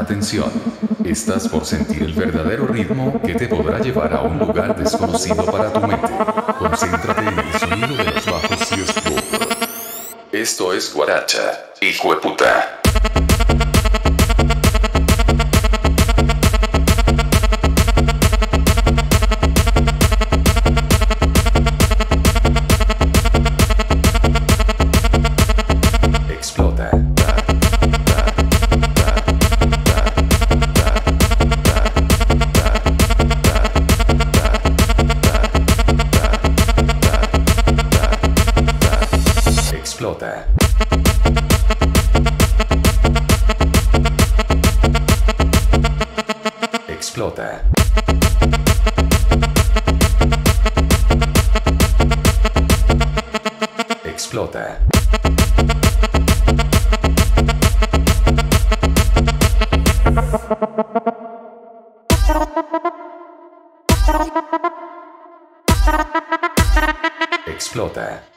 Atención, estás por sentir el verdadero ritmo que te podrá llevar a un lugar desconocido para tu mente. Concéntrate en el sonido de los bajos y oscuro. Esto es Guaracha, hijo de puta. Explota. Explota. Explota. Explota.